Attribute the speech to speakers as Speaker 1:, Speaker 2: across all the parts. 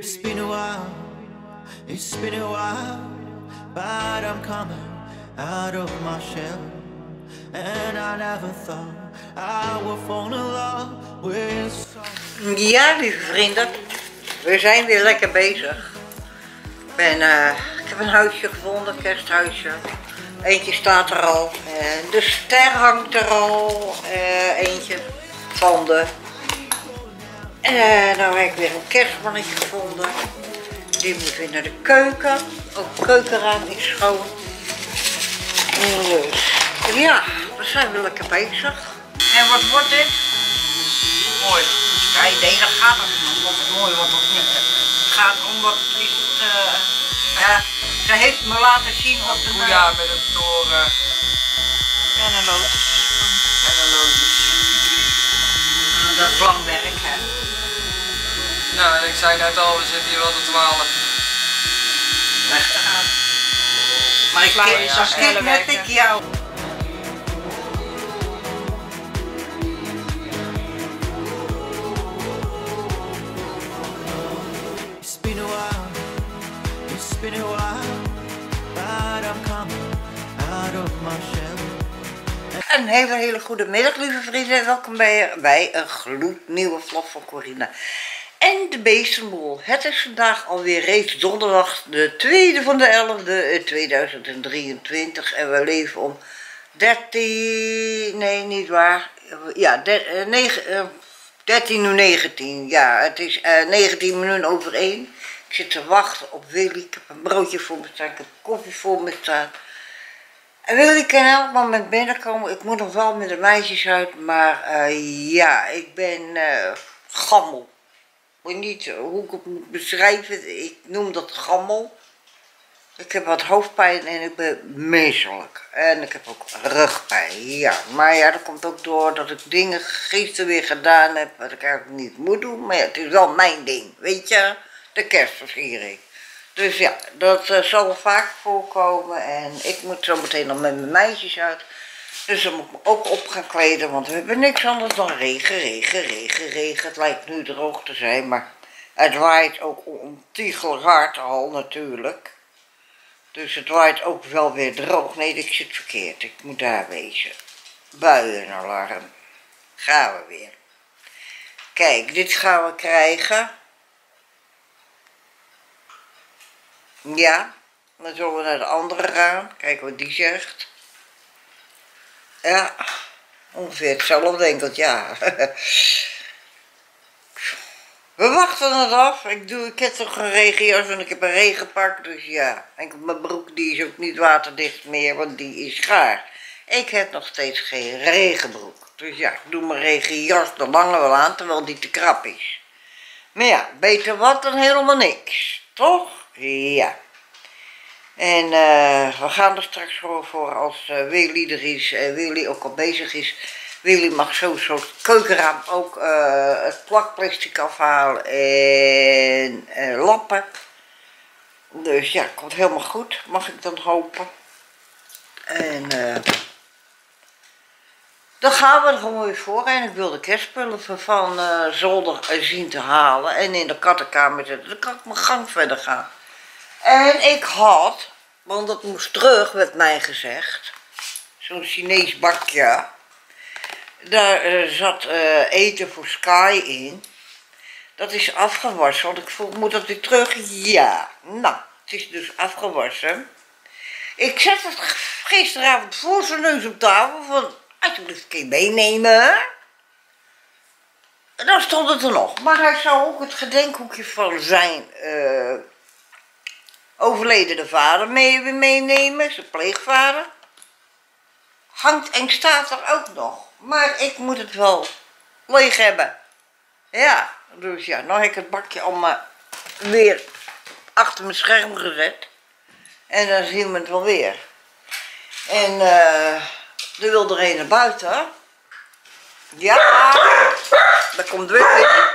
Speaker 1: It's been a while, it's been a while, but I'm coming out of my shell. And I never thought I would fall in love with someone.
Speaker 2: Ja, lieve vrienden, we zijn weer lekker bezig. Ik, ben, eh, ik heb een huisje gevonden, een kersthuisje. Eentje staat er al. En de ster hangt er al. eh, eentje van de. En nou heb ik weer een kerstmannetje gevonden. Die moet weer naar de keuken. Ook het keukenraam is schoon. Dus ja, we zijn weer lekker bezig. En wat wordt dit? Mooi. Ja, nee, dat gaat niet om of het mooi wordt of niet. Het gaat erom wat het is. eh, ja, ze heeft me laten zien op de
Speaker 3: Boeddha met een toren
Speaker 2: En een lotus.
Speaker 3: en een lotus.
Speaker 2: Dat is lang werk, hè.
Speaker 3: Nou, en ik zei net al, we zitten hier wel tot 12.
Speaker 2: Weg te gaan. Maar ik kijk,
Speaker 4: is,
Speaker 2: zo kijk net
Speaker 4: werken.
Speaker 2: ik jou.
Speaker 1: It's been a while, it's been a while, but I'm coming out of my shell.
Speaker 2: Een hele, hele goede middag, lieve vrienden. Welkom bij, bij een gloednieuwe vlog van Corina. En de beestenboel. Het is vandaag alweer reeds donderdag, de 2e van de 11e 2023. En we leven om 13... Nee, niet waar. Ja, de, eh, negen- eh, 13 uur 19. Ja, het is eh 19 minuten over 1. Ik zit te wachten op Willy. Ik heb een broodje voor me staan. Ik heb koffie voor me staan. En wil ik in elk moment binnenkomen? Ik moet nog wel met de meisjes uit, maar eh, ja, ik ben eh, gammel. Weet niet eh, hoe ik het moet beschrijven, ik noem dat gammel. Ik heb wat hoofdpijn en ik ben misselijk. En ik heb ook rugpijn, ja. Maar ja, dat komt ook door dat ik dingen gisteren weer gedaan heb wat ik eigenlijk niet moet doen. Maar ja, het is wel mijn ding, weet je. De kerstversiering. Dus ja, dat eh, zal vaak voorkomen en ik moet zo meteen nog met mijn meisjes uit. Dus dan moet ik me ook op gaan kleden, want we hebben niks anders dan regen, regen, regen, regen. Het lijkt nu droog te zijn, maar het waait ook ontiegelijk hard al natuurlijk. Dus het waait ook wel weer droog. Nee, ik zit verkeerd. Ik moet daar wezen. Buienalarm. Gaan we weer. Kijk, dit gaan we krijgen. Ja, dan zullen we naar de andere gaan. Kijken wat die zegt. Ja, ongeveer hetzelfde ik, ja. We wachten het af. Ik, doe, ik heb toch een regenjas en ik heb een regenpak, dus ja. En mijn broek die is ook niet waterdicht meer, want die is gaar. Ik heb nog steeds geen regenbroek. Dus ja, ik doe mijn regenjas de lange wel aan, terwijl die te krap is. Maar ja, beter wat dan helemaal niks. Toch? Ja. En eh, we gaan er straks voor als eh Willy er is, en Willy ook al bezig is. Willy mag sowieso het keukenraam ook eh, het plakplastic afhalen en eh, lappen. Dus ja, komt helemaal goed, mag ik dan hopen. En eh, dan gaan we er gewoon weer voor. En ik wil de kerstspullen van- eh, zolder eh, zien te halen en in de kattenkamer zetten. Dan kan ik mijn gang verder gaan. En ik had, want dat moest terug, werd mij gezegd, zo'n Chinees bakje. Daar eh, zat eh, eten voor Sky in. Dat is afgewassen, want ik vroeg, moet dat weer terug? Ja, nou, het is dus afgewassen. Ik zet het gisteravond voor zijn neus op tafel van, alsjeblieft, kun je meenemen? En dan stond het er nog. Maar hij zou ook het gedenkhoekje van zijn eh, overledene vader mee, meenemen, zijn pleegvader. Hangt en staat er ook nog. Maar ik moet het wel leeg hebben. Ja, dus ja, nou heb ik het bakje allemaal weer achter mijn scherm gezet. En dan zien we het wel weer. En eh er wil er een naar buiten. Ja, daar komt weer.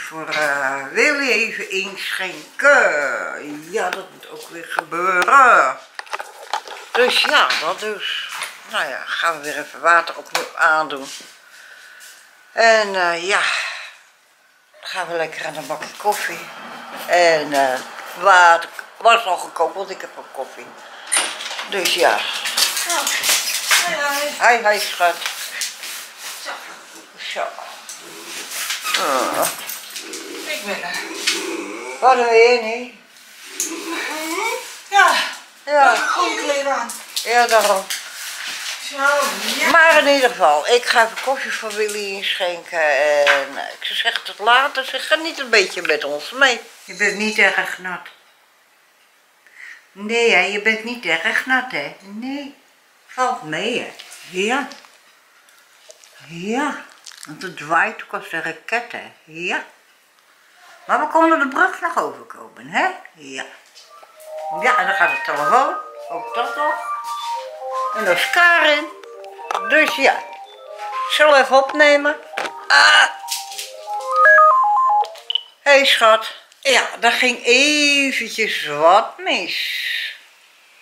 Speaker 2: Voor uh, Willy even inschenken. Ja, dat moet ook weer gebeuren. Dus ja, dat dus. Nou ja, gaan we weer even water opnieuw aandoen. En uh, ja, dan gaan we lekker aan een bakje koffie. En uh, water was al gekookt, want ik heb ook koffie. Dus ja.
Speaker 4: Oh. Hi,
Speaker 2: hi, schat.
Speaker 4: Zo.
Speaker 2: Zo. Uh.
Speaker 4: Er.
Speaker 2: Wat wil je niet?
Speaker 4: Ja.
Speaker 2: Ja.
Speaker 4: Goede kleren aan.
Speaker 2: Ja, daarom.
Speaker 4: Zo, ja.
Speaker 2: Maar in ieder geval, ik ga even koffie voor Willy inschenken. En ik zeggen tot later. Ze gaan niet een beetje met ons mee. Je bent niet erg nat. Nee, hè, je bent niet erg nat, hè? Nee. Valt mee, hè? Ja. Ja. Want het waait ook als een raket, hè? Ja. Maar we konden de brug nog overkomen, hè? Ja. Ja, en dan gaat de telefoon. Ook dat nog. En dat is Karin. Dus ja. Zullen we even opnemen? Ah. Hé hey, schat. Ja, daar ging eventjes wat mis.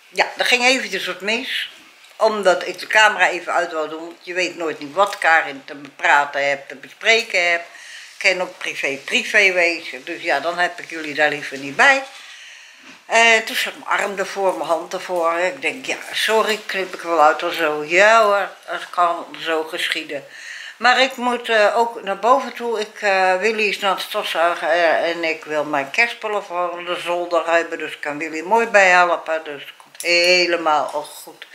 Speaker 2: Ja, daar ging eventjes wat mis. Omdat ik de camera even uit wil doen. Je weet nooit niet wat Karin te praten hebt, te bespreken hebt. Kan ook privé privé wezen. Dus ja, dan heb ik jullie daar liever niet bij. En toen zat mijn arm ervoor, mijn hand ervoor. Ik denk, ja, sorry, knip ik wel uit of zo. Ja hoor, dat kan zo geschieden. Maar ik moet uh, ook naar boven toe. Ik, uh, Willy is naar het stofzuigen uh, en ik wil mijn kerstspullen van de zolder hebben. Dus ik kan Willy mooi bijhelpen. Dus het komt helemaal goed.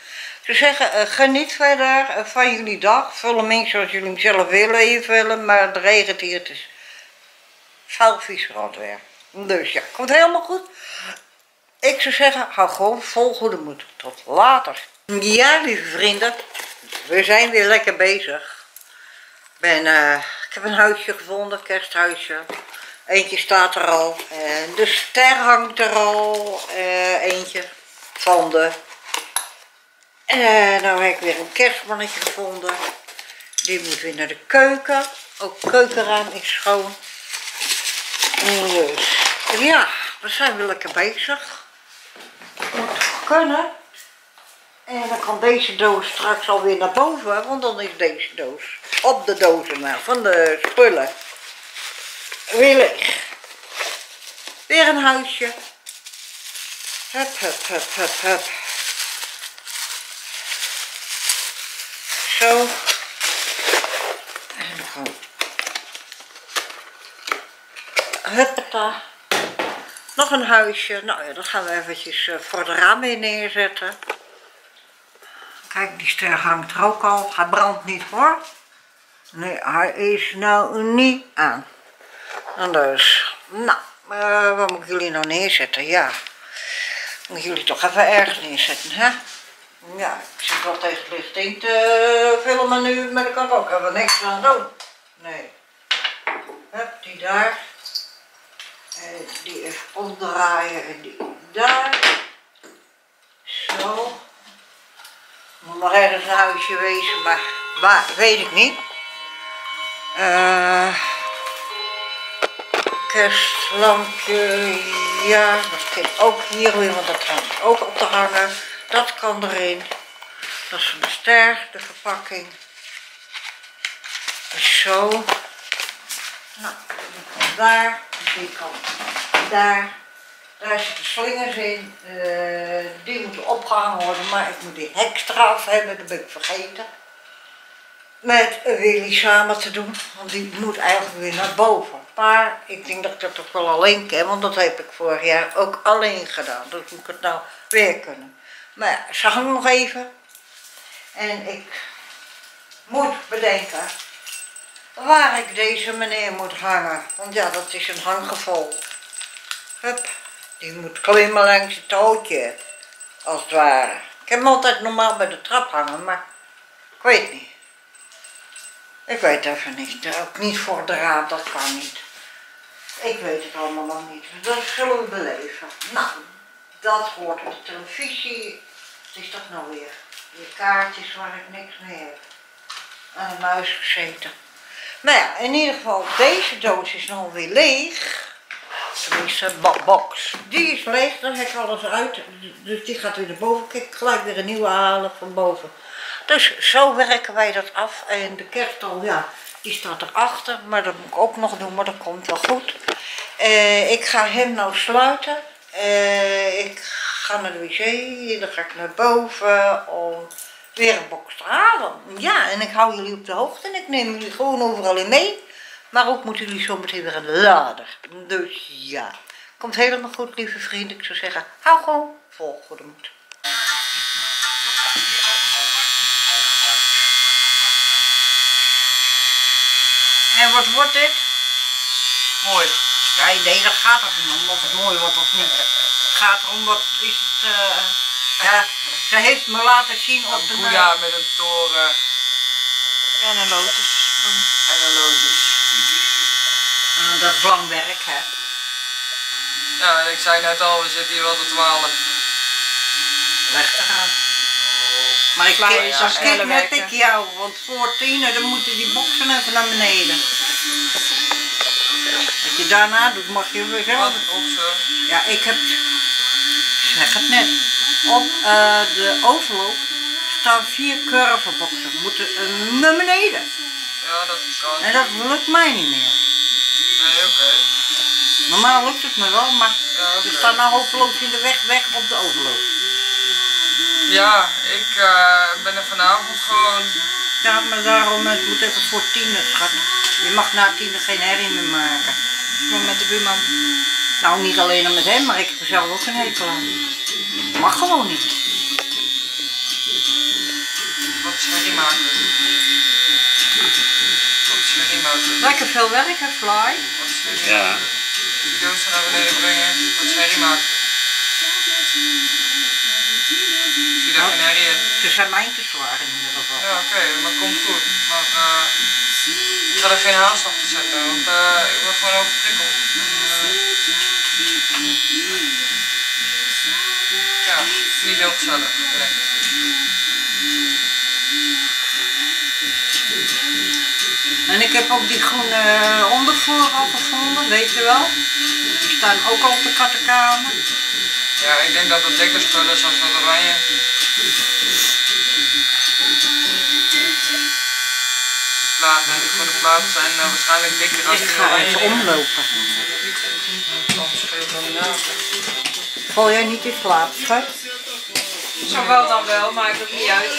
Speaker 2: Ze zeggen, geniet verder van jullie dag. Vul hem zoals jullie hem zelf willen invullen. Maar het regent hier, het is vuil vies weer. Dus ja, komt helemaal goed. Ik zou zeggen, hou gewoon vol goede moed. Tot later. Ja, lieve vrienden. We zijn weer lekker bezig. Ben, uh, ik heb een huisje gevonden, kersthuisje. Eentje staat er al. En de ster hangt er al. Eentje van de. En nou heb ik weer een kerstmannetje gevonden. Die moet weer naar de keuken. Ook keukenraam is schoon. Dus ja, we zijn weer lekker bezig. Moet kunnen. En dan kan deze doos straks alweer naar boven, want dan is deze doos op de dozen van de spullen weer leeg. Weer een huisje. Hup, hup, hup, hup, hup. Zo. En gewoon. Huppata. Nog een huisje. Nou ja, dat gaan we eventjes eh, voor de ramen neerzetten. Kijk, die ster hangt er ook al. Hij brandt niet hoor. Nee, hij is nou niet aan. En dus, nou, uh, wat moet ik jullie nou neerzetten? Ja, moet jullie toch even ergens neerzetten, hè? Ja, ik zit wel tegen het licht in te filmen nu, maar ik kan ook even niks aan doen. Nee. Hup, die daar. En die even omdraaien en die daar. Zo. Moet nog ergens een huisje wezen, maar waar, weet ik niet. Uh, kerstlampje, ja, dat kan ook hier weer, want dat hangt ook op te hangen. Dat kan erin. Dat is een ster, de verpakking. Zo. Nou, die kan daar, die kan daar. Daar zitten slingers in, uh, die moeten opgehangen worden, maar ik moet die hek eraf hebben, dat ben ik vergeten. Met Willy samen te doen, want die moet eigenlijk weer naar boven. Maar ik denk dat ik dat toch wel alleen ken, want dat heb ik vorig jaar ook alleen gedaan. Dus moet ik het nou weer kunnen. Maar ja, ze hangt nog even. En ik moet bedenken waar ik deze meneer moet hangen. Want ja, dat is een hanggeval. Hup. Die moet klimmen langs het touwtje, als het ware. Ik heb hem altijd normaal bij de trap hangen, maar ik weet niet. Ik weet even niet. Ook niet voor de raad, dat kan niet. Ik weet het allemaal nog niet. Dat zullen we beleven. Nou, dat hoort op de televisie. Het is toch nou weer. Die kaartjes waar ik niks mee heb. Aan de muis gezeten. Maar ja, in ieder geval, deze doos is nog weer leeg. Bo- box. Die is leeg, daar heb ik alles uit. Dus die gaat weer naar boven. Kijk, gelijk weer een nieuwe halen van boven. Dus zo werken wij dat af. En de kerststal, ja, die staat erachter. Maar dat moet ik ook nog doen, maar dat komt wel goed. Eh, ik ga hem nou sluiten. Eh, ik ga naar de wc, dan ga ik naar boven om weer een box te halen. Ja, en ik hou jullie op de hoogte en ik neem jullie gewoon overal in mee. Maar ook moeten jullie zo meteen weer een lader. Dus ja, komt helemaal goed, lieve vrienden. Ik zou zeggen, hou gewoon vol goede moed. En wat wordt dit?
Speaker 3: Mooi.
Speaker 2: Ja, nee, daar gaat het niet om of het mooi wordt of niet. Het gaat erom wat is het. eh, ja, ze heeft me laten zien op de.
Speaker 3: Boeddha met een toren
Speaker 4: En een lotus.
Speaker 3: en een lotus.
Speaker 2: Dat is lang werk, hè?
Speaker 3: Ja, en ik zei net al, we zitten hier wel tot 12.
Speaker 2: Weg te gaan. Maar ik kijk,
Speaker 4: zo
Speaker 2: kijk net ik jou, want voor tien dan moeten die boksen even naar beneden. Wat je daarna doet, mag je weer zelf. Ja, ik heb, zeg het net, op eh, de overloop staan vier curveboksen. Moeten eh, naar beneden.
Speaker 3: Ja, dat kan.
Speaker 2: En dat lukt mij niet meer.
Speaker 3: Nee, oké.
Speaker 2: Normaal lukt het me wel, maar
Speaker 3: Ja, oké.
Speaker 2: er staat nou hopeloos in de weg weg op de overloop.
Speaker 3: Ja, ik eh, ben er vanavond gewoon.
Speaker 2: Ja, maar daarom, het moet even voor tien, schat. Je mag na tien geen herrie meer maken.
Speaker 4: Gewoon met de buurman.
Speaker 2: Nou, niet alleen met hem, maar ik heb er zelf ook een hekel aan. Mag gewoon niet.
Speaker 3: Wat sherry maken. Wat sherry maken.
Speaker 2: Lekker veel werk, hè, Fly?
Speaker 3: Wat sherry
Speaker 5: Ja.
Speaker 3: doos naar beneden brengen. Wat sherry maken. Ik zie daar geen herrie in.
Speaker 2: Ze zijn mij te zwaar in ieder geval.
Speaker 3: Ja, oké, maar komt goed. Maar eh, ik ga er geen haast op zetten, want eh, ik word gewoon overprikkeld. Eh, ja, niet heel gezellig.
Speaker 2: En ik heb ook die groene ondervoer al gevonden, weet je wel. Die staan ook al op de kattenkamer.
Speaker 3: Ja, ik denk dat het dikker spul is als dat oranje. Platen, die groene platen zijn eh, waarschijnlijk dikker als
Speaker 2: Ik
Speaker 3: die
Speaker 2: ga
Speaker 3: oranje
Speaker 2: even
Speaker 3: dingen.
Speaker 2: omlopen. Val jij niet in slaap, schat?
Speaker 4: Zo wel dan wel, maakt het niet uit.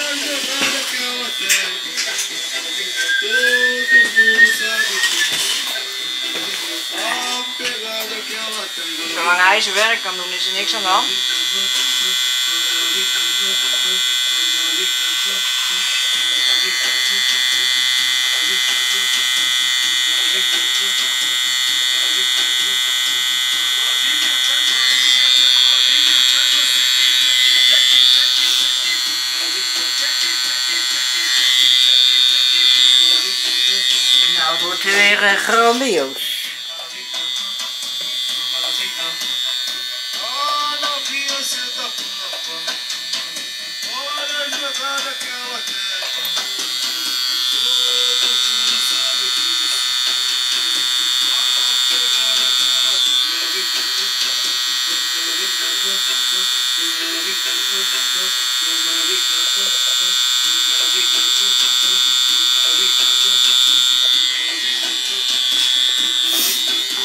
Speaker 4: Zolang hij zijn werk kan doen, is er niks aan de hand.
Speaker 2: Nou, het wordt weer eh, grandioos.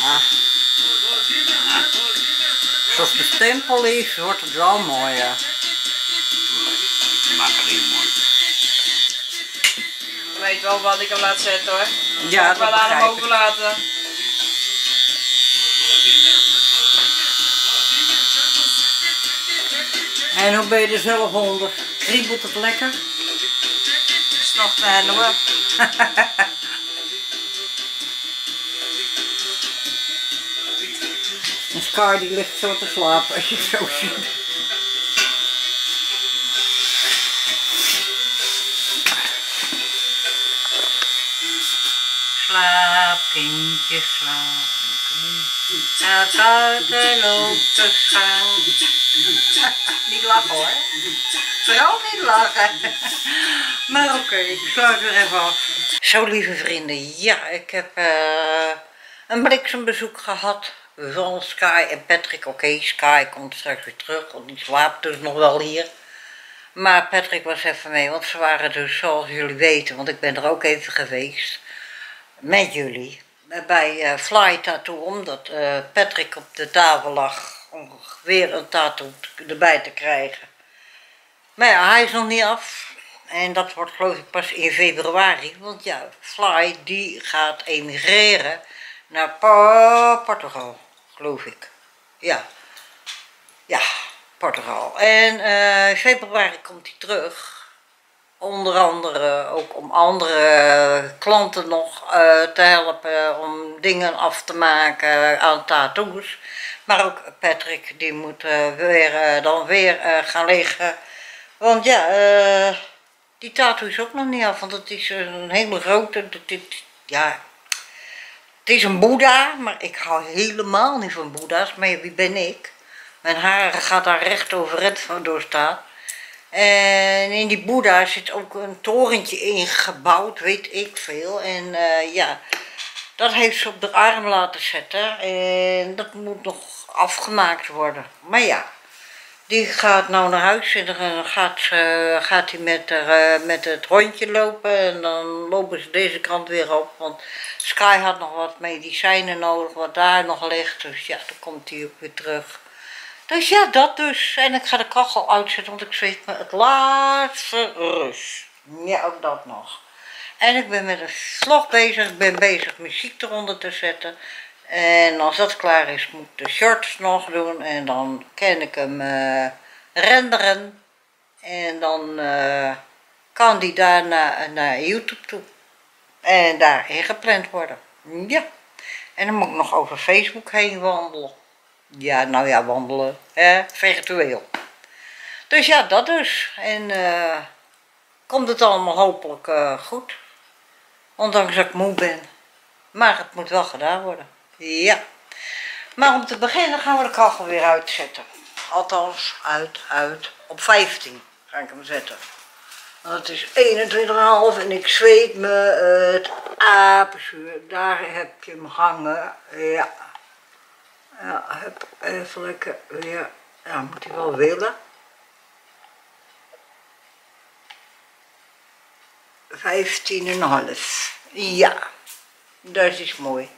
Speaker 2: Ah. Is, wordt het wel mooi, ja.
Speaker 5: Maak er heel mooi.
Speaker 4: Ik weet wel wat ik hem laat zetten hoor.
Speaker 2: Ja,
Speaker 4: ik wel
Speaker 2: dat
Speaker 4: aan hem
Speaker 2: ik.
Speaker 4: overlaten.
Speaker 2: En hoe ben je er zelf onder? Kriebelt het lekker?
Speaker 4: Het is nog te handelen.
Speaker 2: Scar die ligt zo te slapen als je het zo ziet. Slaap, kindje, slaap. Gaat uit de loop te schaal. Niet lachen hoor. Vooral niet lachen. Maar oké, ik sluit weer even af. Zo lieve vrienden, ja, ik heb eh, een bliksembezoek gehad van Sky en Patrick. Oké, Sky komt straks weer terug, want die slaapt dus nog wel hier. Maar Patrick was even mee, want ze waren dus, zoals jullie weten, want ik ben er ook even geweest met jullie bij uh, Fly Tattoo, omdat uh, Patrick op de tafel lag om weer een tattoo erbij te krijgen. Maar ja, hij is nog niet af. En dat wordt geloof ik pas in februari, want ja, Fly die gaat emigreren naar Portugal, geloof ik. Ja, ja, Portugal. En uh, februari komt hij terug. Onder andere ook om andere klanten nog uh, te helpen om dingen af te maken aan tattoos. Maar ook Patrick die moet uh, weer, dan weer gaan liggen. Want ja, die tattoo is ook nog niet af, want het is een hele grote, ja, is een boeddha, maar ik hou helemaal niet van boeddha's, maar wie ben ik? Mijn haar gaat daar recht overeind van door staan. En in die boeddha zit ook een torentje ingebouwd, weet ik veel. En uh, ja, dat heeft ze op de arm laten zetten. En dat moet nog afgemaakt worden. Maar ja, die gaat nou naar huis en dan gaat, ze, gaat hij met, uh, met het hondje lopen. En dan lopen ze deze kant weer op. Want Sky had nog wat medicijnen nodig, wat daar nog ligt. Dus ja, dan komt hij ook weer terug. Dus ja, dat dus. En ik ga de kachel uitzetten, want ik zweet me het laatste rust. Ja, ook dat nog. En ik ben met een vlog bezig. Ik ben bezig muziek eronder te zetten. En als dat klaar is, moet ik de shorts nog doen. En dan kan ik hem uh, renderen. En dan uh, kan die daarna naar YouTube toe. En daar ingepland worden. Ja. En dan moet ik nog over Facebook heen wandelen. Ja, nou ja, wandelen, hè, virtueel. Dus ja, dat dus. En uh, komt het allemaal hopelijk goed. Ondanks dat ik moe ben. Maar het moet wel gedaan worden. Ja. Maar om te beginnen gaan we de kachel weer uitzetten. Althans, uit, uit. Op 15 ga ik hem zetten. Want het is 21,5 en ik zweet me het apenzuur. Daar heb je hem hangen. Ja. Ja, heb even lekker weer, ja, moet hij wel willen. 15,5. Ja, dat is mooi.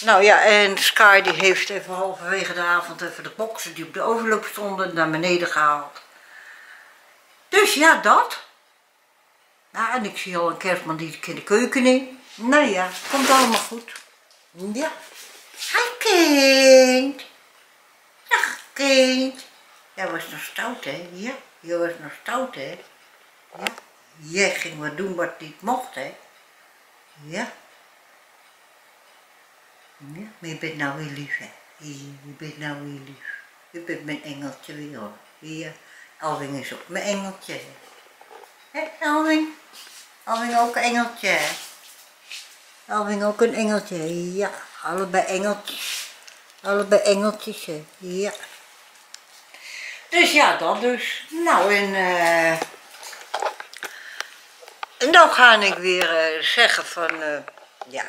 Speaker 2: Nou ja, en Sky die heeft even halverwege de avond even de boksen die op de overloop stonden naar beneden gehaald. Dus ja, dat. Nou, en ik zie al een kerstman die in de keuken in. Nou ja, komt allemaal goed. Ja. Hi kind. Dag kind. Jij was nog stout hè? Ja, je was nog stout hè? Ja. Jij ging wat doen wat niet mocht hè? Ja. Ja, je bent nou weer lief hè? Je bent nou weer lief. Je bent mijn engeltje weer hoor. Ja. Alwin is ook mijn engeltje hè? Alwin? Alwin ook een engeltje hè? Alwin ook een engeltje, ja. Allebei engeltjes. Allebei engeltjes, hè. ja. Dus ja, dat dus. Nou, en uh, en dan ga ik weer uh, zeggen van, uh, ja,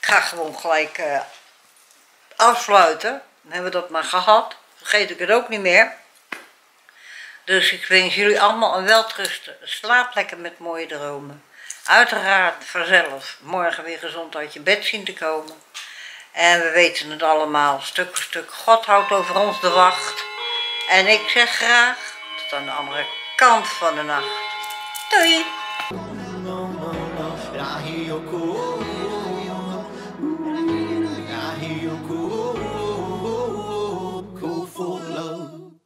Speaker 2: ik ga gewoon gelijk afsluiten. Dan hebben we dat maar gehad. Vergeet ik het ook niet meer. Dus ik wens jullie allemaal een welterusten. Slaap lekker met mooie dromen. Uiteraard vanzelf morgen weer gezond uit je bed zien te komen. En we weten het allemaal, stuk voor stuk. God houdt over ons de wacht. En ik zeg graag tot aan de andere kant van de nacht. Doei!